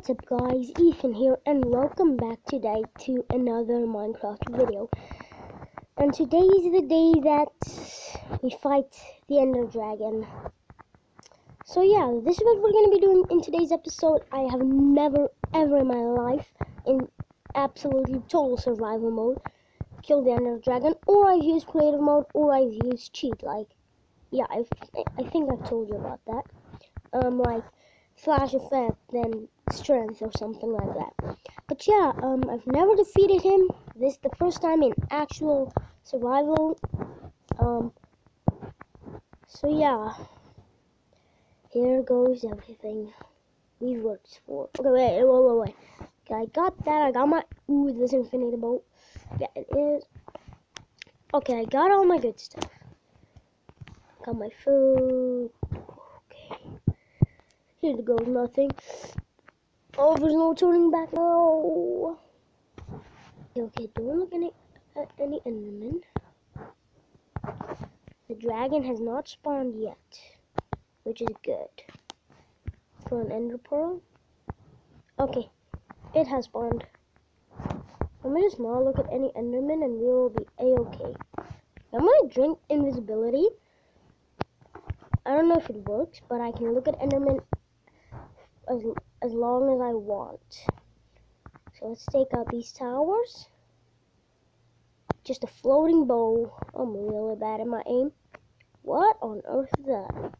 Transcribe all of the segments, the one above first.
What's up guys, Ethan here and welcome back today to another Minecraft video. And today is the day that we fight the Ender Dragon. So yeah, this is what we're going to be doing in today's episode. I have never ever in my life, in absolutely total survival mode, killed the Ender Dragon. Or I've used creative mode, or I've used cheat, like, yeah, I've, I think I've told you about that. Um, like, flash effect, then strength or something like that. But yeah, um, I've never defeated him. This is the first time in actual survival. Um, so yeah, here goes everything we've worked for. Okay, wait, wait, wait, wait. Okay, I got that. I got my ooh, this infinity bow. Yeah, it is. Okay, I got all my good stuff. Got my food. Okay. Here goes nothing. Oh, there's no turning back. No. Okay, don't look any, at any Enderman. The dragon has not spawned yet, which is good. For an Ender Pearl. Okay, it has spawned. I'm gonna just not look at any Enderman and we will be a-okay. I'm gonna drink invisibility. I don't know if it works, but I can look at Enderman as, as long as I want. So let's take out these towers. Just a floating bow. I'm really bad at my aim. What on earth is that?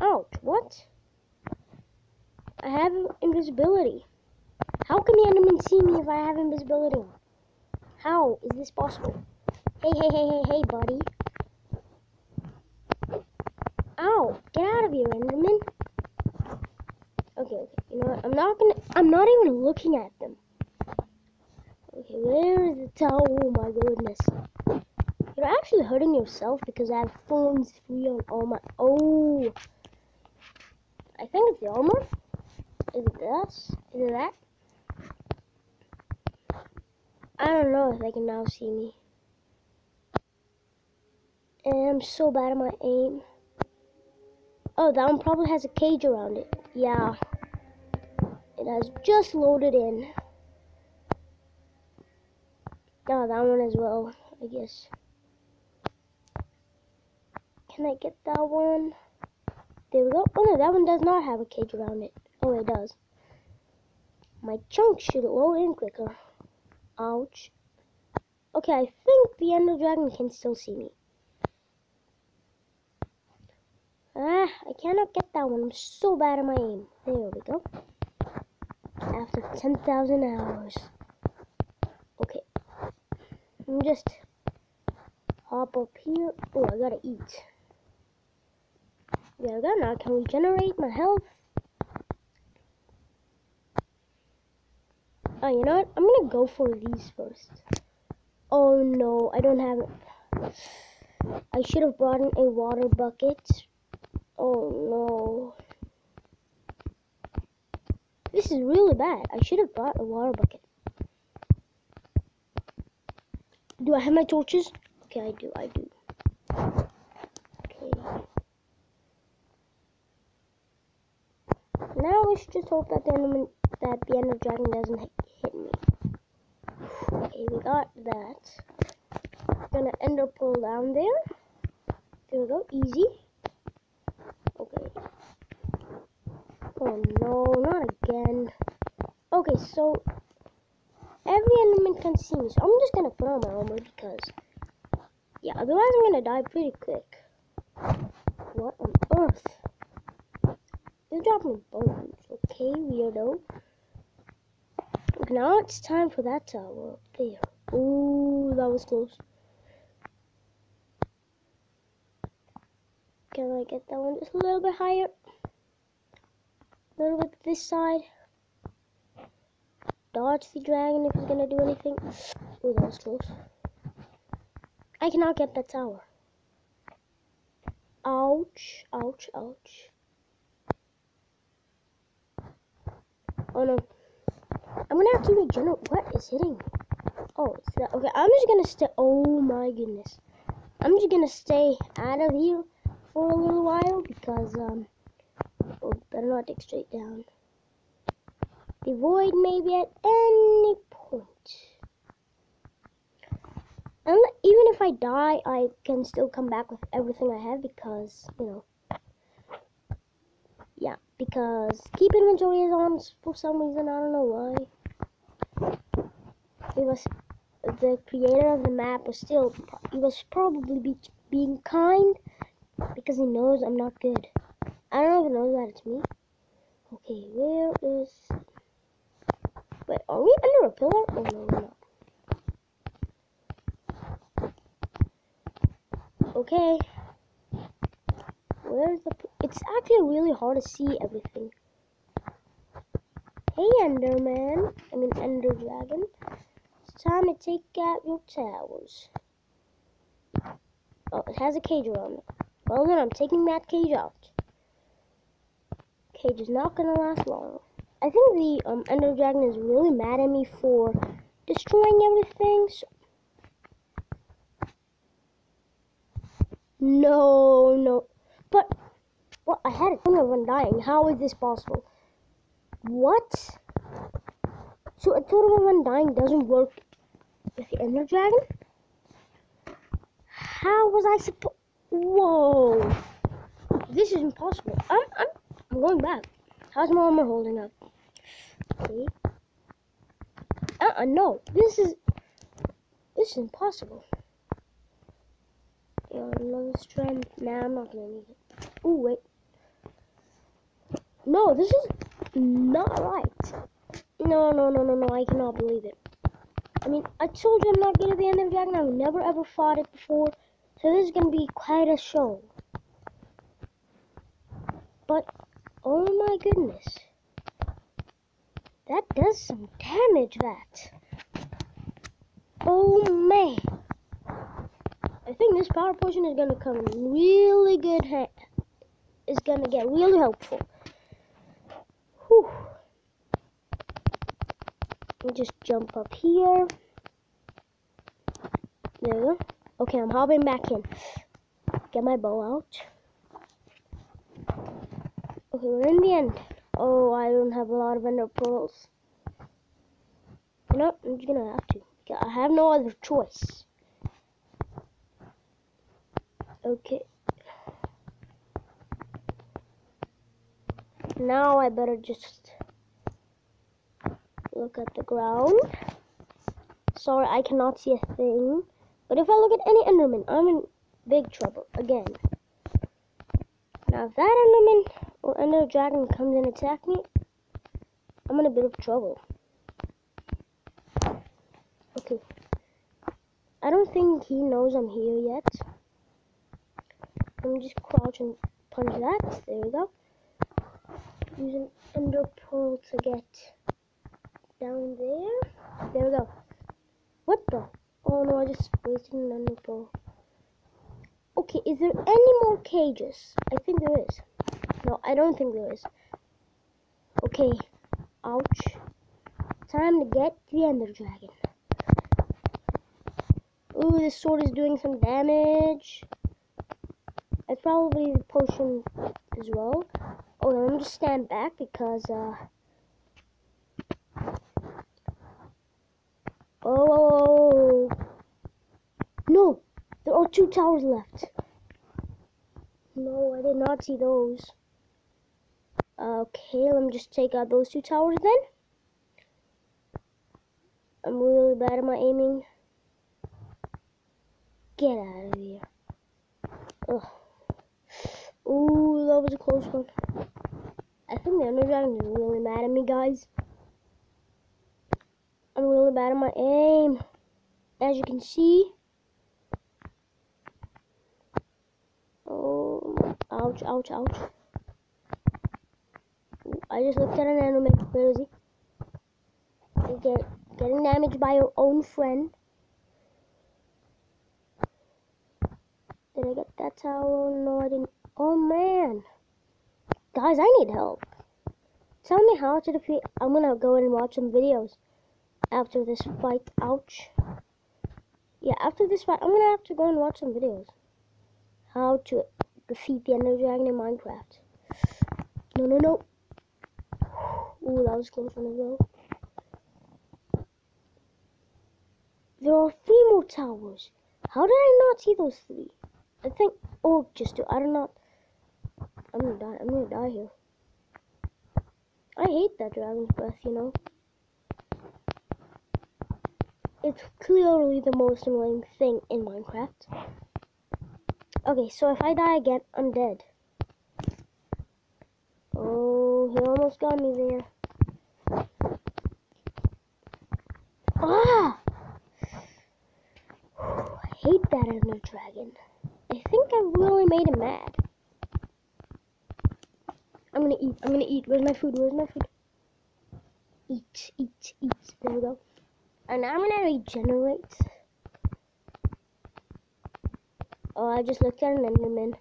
Ouch, what? I have invisibility. How can the Enderman see me if I have invisibility? How is this possible? Hey, hey, hey, hey, hey, buddy. Ow, get out of here, Enderman. Okay, okay. You know what? I'm not gonna. I'm not even looking at them. Okay, where is the towel? Oh my goodness. You're actually hurting yourself because I have thorns free on all my. Oh. I think it's the armor. Is it this? Is it that? I don't know if they can now see me. And I'm so bad at my aim. Oh, that one probably has a cage around it. Yeah. It has just loaded in. Oh, that one as well, I guess. Can I get that one? There we go. Oh no, that one does not have a cage around it. Oh, it does. My chunk should load in quicker. Ouch. Okay, I think the Ender Dragon can still see me. Ah, I cannot get that one. I'm so bad at my aim. There we go. After 10,000 hours. Okay. I'm just hop up here. Oh, I gotta eat. There we go. Now can we regenerate my health. Oh, you know what? I'm gonna go for these first. Oh no, I don't have it. I should have brought in a water bucket Oh no. This is really bad. I should have brought a water bucket. Do I have my torches? Okay, I do, I do. Okay. Now should just hope that the enemy, that the Ender Dragon doesn't hit me. Okay, we got that. Gonna ender pearl down there. There we go, easy. Oh no, not again. Okay, so every enemy can see me, so I'm just gonna put on my armor because yeah, otherwise I'm gonna die pretty quick. What on earth? You dropped me bones, okay, weirdo. Now it's time for that tower up there. Ooh, that was close. Can I get that one just a little bit higher? Little bit this side. Dodge the dragon if he's gonna do anything. Oh, that was close. I cannot get that tower. Ouch, ouch, ouch. Oh no. I'm gonna have to regenerate. What is hitting? Oh, it's that. Okay, I'm just gonna stay. Oh my goodness. I'm just gonna stay out of here for a little while because, um, better not dig straight down. the void may be at any point. And even if I die, I can still come back with everything I have because, you know, yeah, because keep inventory is on for some reason, I don't know why. It was, the creator of the map was still, he was probably be, being kind because he knows I'm not good. Even know that it's me. Okay, where is... Wait, are we under a pillar? Oh, no, we're not. Okay. Where's the... It's actually really hard to see everything. Hey, Enderman. I mean, Ender Dragon. It's time to take out your towers. Oh, it has a cage around it. Well, then I'm taking that cage out. Cage is not gonna last long. I think the um, Ender Dragon is really mad at me for destroying everything. So no, no. But, well, I had a thing of undying. How is this possible? What? So a totem of undying doesn't work with the Ender Dragon? How was I supposed... Whoa. This is impossible. I'm, I'm, I'm going back. How's my armor holding up? Okay. Uh-uh, no. This is... This is impossible. Yeah, another strength. Nah, I'm not gonna need it. Ooh, wait. No, this is not right. No, no, no, no, no. I cannot believe it. I mean, I told you I'm not good at the Dragon. I've never ever fought it before. So this is gonna be quite a show. But, oh my goodness. That does some damage, that. Oh man. I think this power potion is gonna come really good. Is gonna get really helpful. Whew. Let me just jump up here. There we go. Okay, I'm hopping back in. Get my bow out. Okay, we're in the end. Oh, I don't have a lot of ender pearls. You know, I'm just gonna have to. I have no other choice. Okay. Now I better just look at the ground. Sorry, I cannot see a thing. But if I look at any Enderman, I'm in big trouble again. Now, that Enderman Ender Dragon comes and attack me, I'm in a bit of trouble. Okay. I don't think he knows I'm here yet. Let me just crouch and punch that. There we go. Use an Ender Pearl to get down there. There we go. What the? Oh no, I just wasted an Ender Pearl. Okay, is there any more cages? I think there is. No, I don't think there is. Okay. Ouch. Time to get the Ender Dragon. Ooh, this sword is doing some damage. It's probably the potion as well. Oh, let me just stand back because, uh... Oh, no, there are two towers left. Did not see those. Okay, let me just take out those two towers then. I'm really bad at my aiming. Get out of here. Ugh. Ooh, that was a close one. I think the Ender Dragon is really mad at me, guys. I'm really bad at my aim. As you can see. Oh, ouch, ouch, ouch. I just looked at an Enderman. Where is he? Get, getting damaged by your own friend. Did I get that tower? No, I didn't. Oh man. Guys, I need help. Tell me how to defeat. I'm gonna go and watch some videos after this fight. Ouch. Yeah, after this fight, I'm gonna have to go and watch some videos. How to defeat the Ender Dragon in Minecraft. No, no, no. Ooh, that was close one as well. There are three more towers. How did I not see those three? I think, oh, just two. I don't know. I'm gonna die. I'm gonna die here. I hate that dragon's breath, you know. It's clearly the most annoying thing in Minecraft. Okay, so if I die again, I'm dead. Oh, he almost got me there. Ah! I hate that Ender Dragon. I think I really made him mad. I'm gonna eat. I'm gonna eat. Where's my food? Where's my food? Eat, eat, eat. There we go. And I'm gonna regenerate. Oh, I just looked at an Enderman.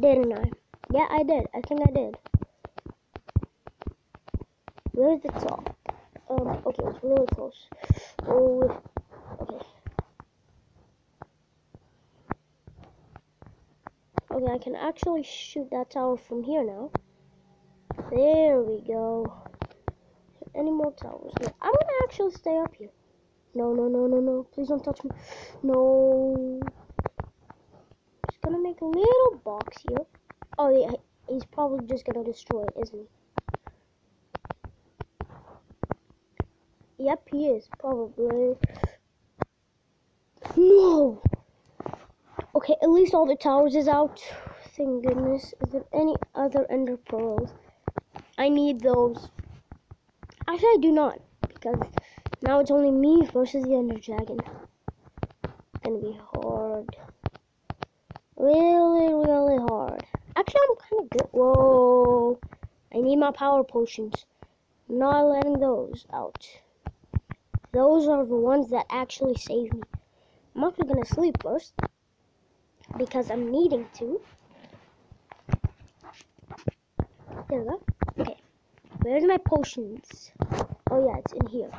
Didn't I? Yeah, I did. I think I did. Where's the top? Um, okay, it's really close. Oh, okay. Okay, I can actually shoot that tower from here now. There we go. Any more towers? No, I'm gonna actually stay up here. No, no, no, no, no. Please don't touch me. No. Just gonna make a little box here. Oh, yeah. He's probably just gonna destroy it, isn't he? Yep, he is. Probably. No! Okay, at least all the towers is out. Thank goodness. Is there any other ender pearls? I need those. Actually, I do not. Because now it's only me versus the ender dragon. It's gonna be hard. Really, really hard. Actually, I'm kind of good. Whoa. I need my power potions. Not letting those out. Those are the ones that actually save me. I'm actually gonna sleep first because I'm needing to. There we go. Okay. Where's my potions? Oh yeah, it's in here.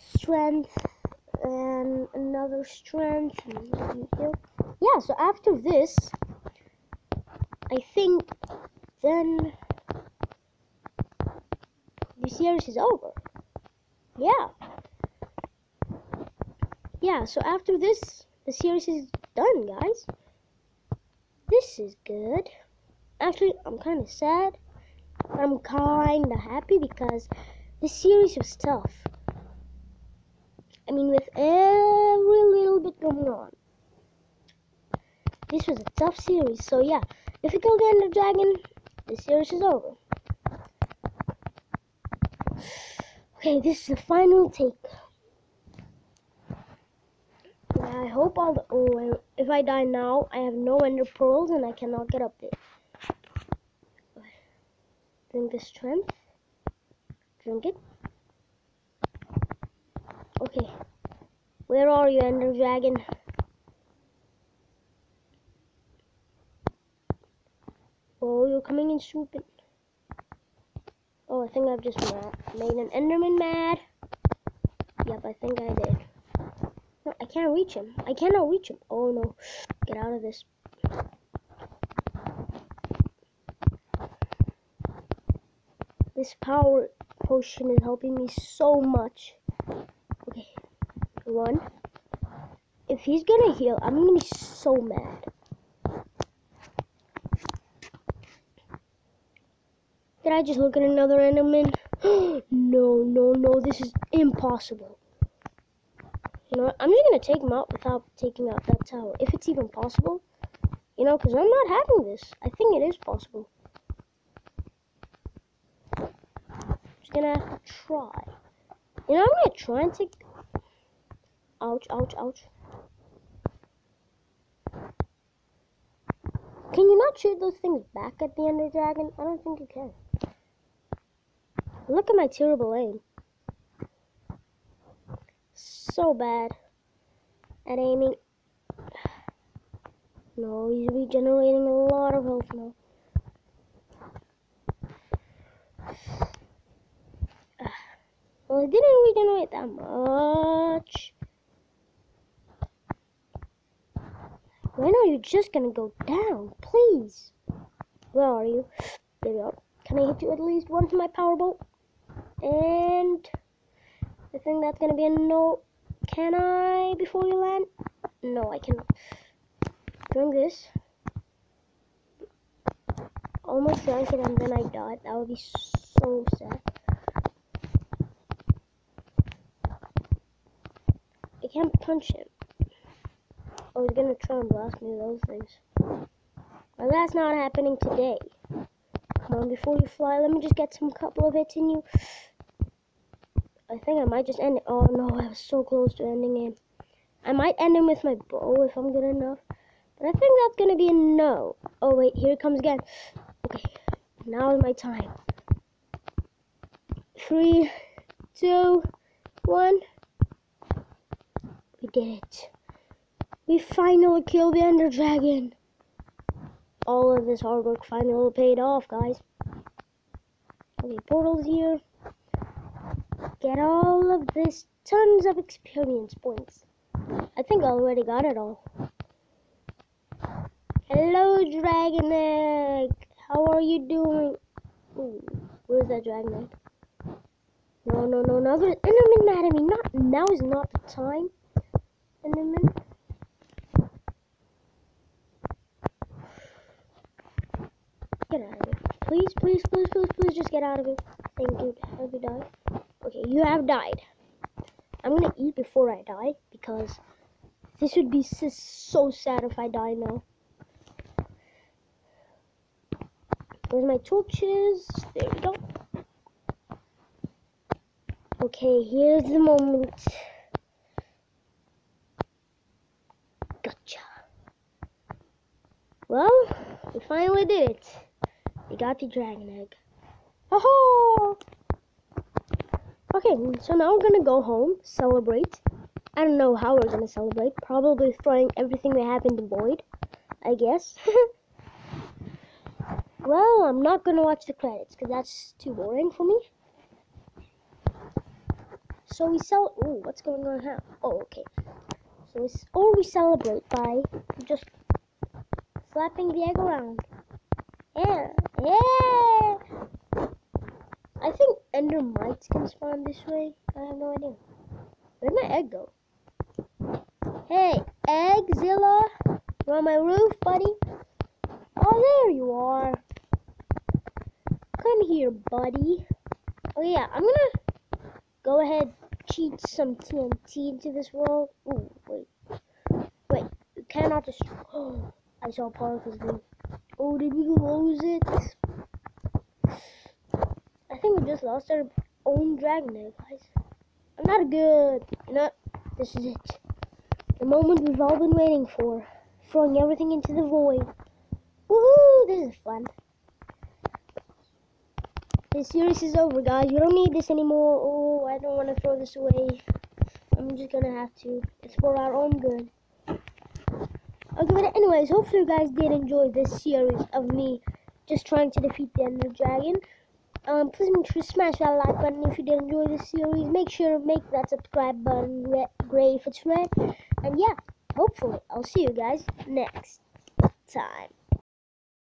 Strength and another strength. Yeah, so after this, I think then the series is over. Yeah. Yeah, so after this, the series is done, guys. This is good. Actually, I'm kind of sad. I'm kind of happy because the series was tough. I mean, with every little bit going on. This was a tough series, so yeah. If you kill the Ender Dragon, the series is over. Okay, this is the final take. I hope all the. Oh, if I die now, I have no ender pearls and I cannot get up there. Drink the strength. Drink it. Okay. Where are you, ender dragon? Oh, you're coming in swooping. Oh, I think I've just made an enderman mad. Yep, I think I did. No, I can't reach him. I cannot reach him. Oh no. Get out of this. This power potion is helping me so much. One. If he's gonna heal, I'm gonna be so mad. Did I just look at another Enderman? no, no, no. This is impossible. You know what? I'm just to take him out without taking out that tower. If it's even possible. You know, because I'm not having this. I think it is possible. Just to have to try. You know, I'm to try and take... Ouch, ouch, ouch. Can you not shoot those things back at the Ender Dragon? I don't think you can. Look at my terrible aim so bad at aiming. No, he's regenerating a lot of health now. Well, it didn't regenerate that much. When are you just gonna go down? Please. Where are you? There you are. Can I hit you at least once with my powerbolt? And I think that's gonna be a no. Can I before you land? No, I cannot. Doing this. Almost drank it and then I died. That would be so sad. I can't punch him. Oh, he's gonna try and blast me those things. Well, that's not happening today. Come on, before you fly, let me just get some couple of hits in you. I think I might just end it. Oh no, I was so close to ending him. I might end him with my bow if I'm good enough. But I think that's gonna be a no. Oh wait, here it comes again. Okay, now is my time. Three, two, one. We did it. We finally killed the Ender Dragon. All of this hard work finally paid off, guys. Okay, portal's here. Get all of this, tons of experience points. I think I already got it all. Hello, Dragon Egg. How are you doing? Ooh, where's that Dragon Egg? No, no, no, no. Enderman mad at me. Not now is not the time. Enderman. Get out of here. Please, please, please, please, please just get out of here. Thank you. Have you died? Okay, you have died. I'm gonna eat before I die because this would be so sad if I die now. Where's my torches? There we go. Okay, here's the moment. Gotcha. Well, we finally did it. We got the dragon egg. Oh! Okay, so now we're gonna go home, celebrate. I don't know how we're gonna celebrate. Probably throwing everything we have in the void, I guess. well, I'm not gonna watch the credits because that's too boring for me. So we sell. Oh, what's going on here? Oh, okay. So we, or we celebrate by just slapping the egg around. Yeah, yeah. I think endermites can spawn this way. I have no idea. Where'd my egg go? Hey, Eggzilla! You on my roof, buddy? Oh, there you are. Come here, buddy. Oh yeah, I'm gonna go ahead cheat some TNT into this world. Ooh, wait. Wait, you cannot destroy. Oh, I saw particles leave. Oh, did we lose it? I think we just lost our own dragon egg, guys. I'm not good. You know, this is it. The moment we've all been waiting for. Throwing everything into the void. Woohoo! This is fun. This series is over, guys. We don't need this anymore. Oh, I don't want to throw this away. I'm just gonna have to. It's for our own good. Okay, but anyways, hopefully you guys did enjoy this series of me just trying to defeat the Ender Dragon. Um, please make sure to smash that like button if you did enjoy this series. Make sure to make that subscribe button red, gray if it's red. And yeah, hopefully I'll see you guys next time.